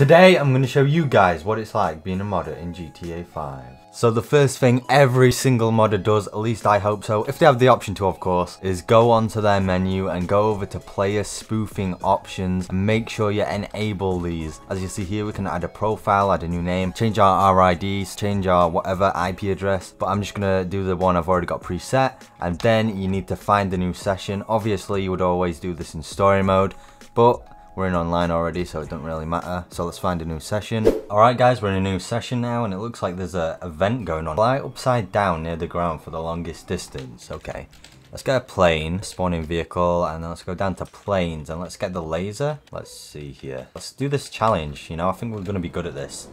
Today I'm going to show you guys what it's like being a modder in GTA 5. So the first thing every single modder does, at least I hope so, if they have the option to of course, is go onto their menu and go over to player spoofing options and make sure you enable these. As you see here we can add a profile, add a new name, change our RIDs, change our whatever IP address, but I'm just going to do the one I've already got preset and then you need to find the new session. Obviously you would always do this in story mode, but we're in online already, so it doesn't really matter. So let's find a new session. Alright guys, we're in a new session now, and it looks like there's a event going on. Fly upside down near the ground for the longest distance. Okay. Let's get a plane, spawning vehicle, and then let's go down to planes, and let's get the Lazer. Let's see here. Let's do this challenge, you know, I think we're going to be good at this.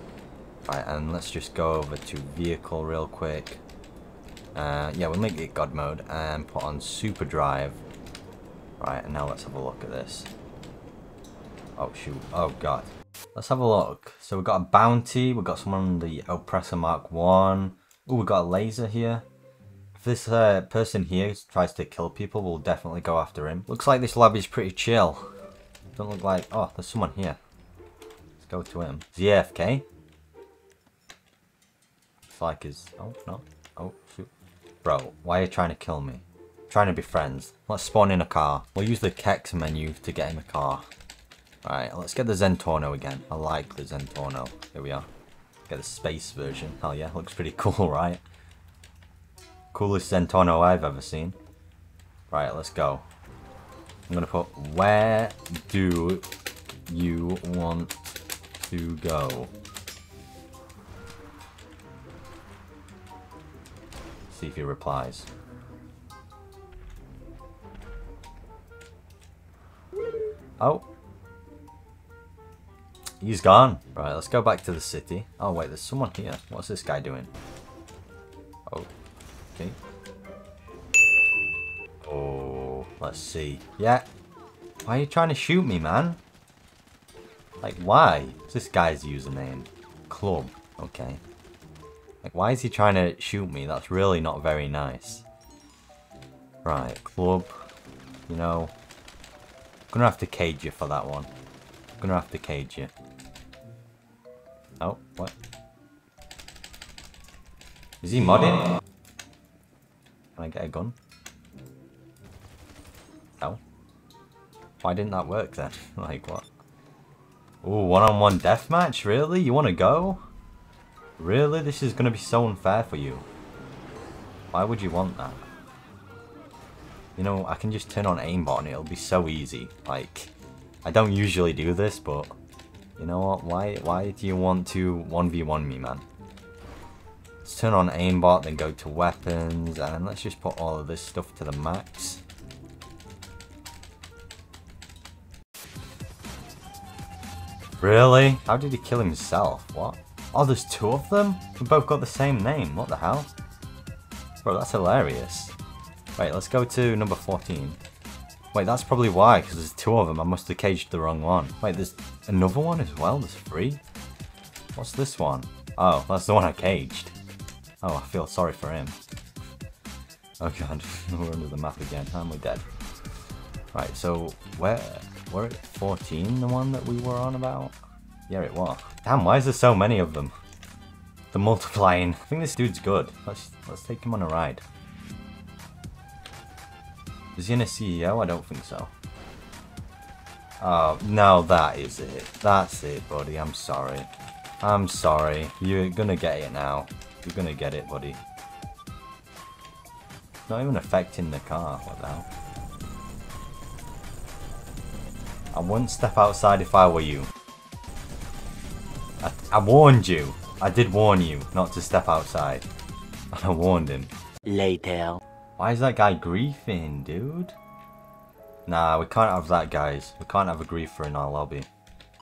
Right, and let's just go over to vehicle real quick. Uh, yeah, we'll make it God mode, and put on super drive. Right, and now let's have a look at this. Oh shoot. Oh god. Let's have a look. So we've got a bounty. We've got someone on the oppressor mark 1. Oh, we've got a Lazer here. If this uh, person here tries to kill people, we'll definitely go after him. Looks like this lobby is pretty chill. Don't look like... Oh, there's someone here. Let's go to him. Is he AFK? It's like his... Oh, no. Oh, shoot. Bro, why are you trying to kill me? trying to be friends. Let's spawn in a car. We'll use the Kex menu to get him a car. Alright, let's get the Zentorno again. I like the Zentorno. Here we are. Get the space version. Hell yeah, looks pretty cool, right? Coolest Zentorno I've ever seen. Right, let's go. I'm gonna put, where do you want to go? See if he replies. Oh, He's gone. Right, let's go back to the city. Oh, wait, there's someone here. What's this guy doing? Oh, okay. Oh, let's see. Yeah. Why are you trying to shoot me, man? Like, why? What's this guy's username? Club. Okay. Like, why is he trying to shoot me? That's really not very nice. Right, club. You know, gonna have to cage you for that one. Gonna have to cage you. Oh, what? Is he modding? Can I get a gun? Oh. Why didn't that work then? like, what? Ooh, one-on-one -on -one deathmatch? Really? You want to go? Really? This is to be so unfair for you. Why would you want that? You know, I can just turn on aimbot and it'll be so easy. Like, I don't usually do this, but you know what? Why why do you want to 1v1 me, man? Let's turn on aimbot, then go to weapons, and let's just put all of this stuff to the max. Really? How did he kill himself? What? Oh, there's two of them? We both got the same name. What the hell? Bro, that's hilarious. Wait, let's go to number 14. Wait, that's probably why, because there's two of them. I must have caged the wrong one. Wait, there's another one as well? There's three? What's this one? Oh, that's the one I caged. Oh, I feel sorry for him. Oh god, we're under the map again, and we're dead. Right, so where were it 14 the one that we were on about? Yeah, it was. Damn, why is there so many of them? The multiplying. I think this dude's good. Let's let's take him on a ride. Is he in a CEO? I don't think so. Oh, no, that is it. That's it, buddy. I'm sorry. I'm sorry. You're gonna get it now. You're gonna get it, buddy. Not even affecting the car. What the hell? I wouldn't step outside if I were you. I, I warned you. I did warn you not to step outside. I warned him. Later. Why is that guy griefing, dude? Nah, we can't have that, guys. We can't have a griefer in our lobby.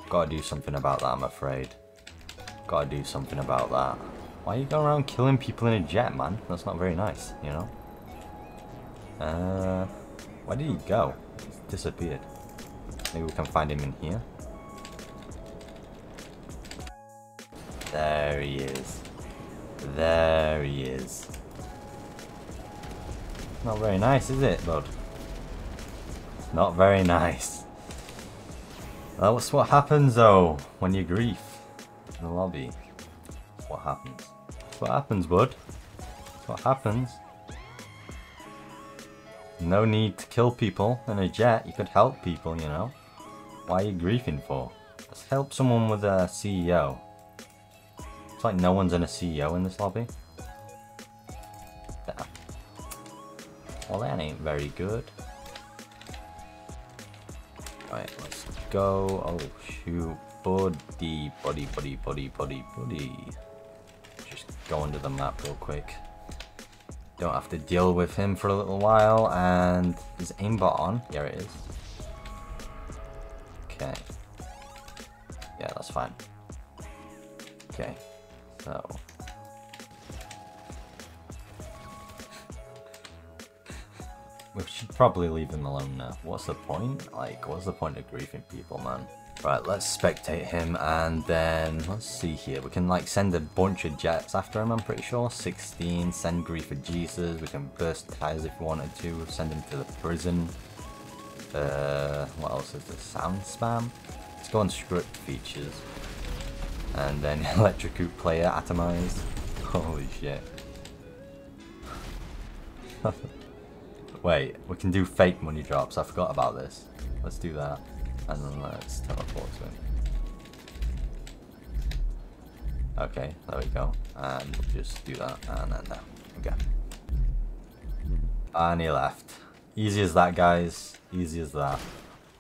Gotta do something about that, I'm afraid. Gotta do something about that. Why are you going around killing people in a jet, man? That's not very nice, you know? Uh, where did he go? He's disappeared. Maybe we can find him in here. There he is. There he is. Not very nice, is it, bud? Not very nice. That's what happens though when you grief in the lobby. That's what happens. That's what happens, bud. That's what happens. No need to kill people in a jet. You could help people, you know. Why are you griefing for? Let's help someone with a CEO. It's like no one's in a CEO in this lobby. Well, that ain't very good. Right, let's go. Oh, shoot. Buddy, buddy, buddy, buddy, buddy, buddy. Just go under the map real quick. Don't have to deal with him for a little while. And is aimbot on? Yeah, it is. Okay. Yeah, that's fine. Okay. So. We should probably leave him alone now. What's the point? Like, what's the point of griefing people, man? Right, let's spectate him and then, let's see here. We can like send a bunch of jets after him, I'm pretty sure. 16, send Griefer Jesus. We can burst tires if we wanted to. Send him to the prison. Uh, what else is this? Sound spam? Let's go on script features. And then electrocute player atomized. Holy shit. Wait, we can do fake money drops. I forgot about this. Let's do that. And then let's teleport to him. Okay, there we go. And we'll just do that. And then there. Okay. And he left. Easy as that, guys. Easy as that.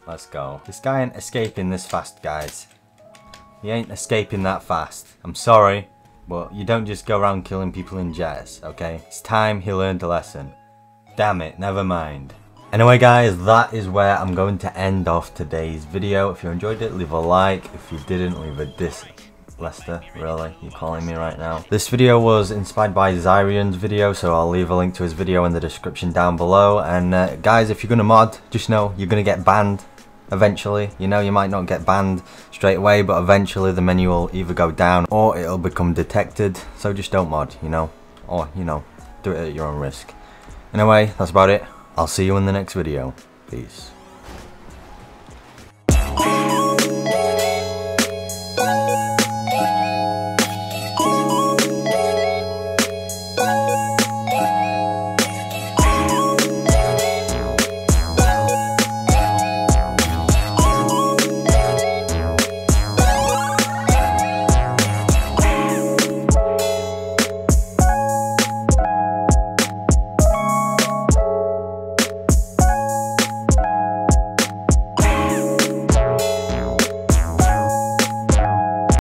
Let's go. This guy ain't escaping this fast, guys. He ain't escaping that fast. I'm sorry, but you don't just go around killing people in jets, okay? It's time he learned a lesson. Damn it, never mind. Anyway guys, that is where I'm going to end off today's video. If you enjoyed it, leave a like. If you didn't, leave a dis... Lester, really? You're calling me right now? This video was inspired by Zyrian's video, so I'll leave a link to his video in the description down below. And uh, guys, if you're to mod, just know you're to get banned eventually. You know, you might not get banned straight away, but eventually the menu will either go down or it'll become detected. So just don't mod, you know? Or, you know, do it at your own risk. Anyway, that's about it. I'll see you in the next video. Peace.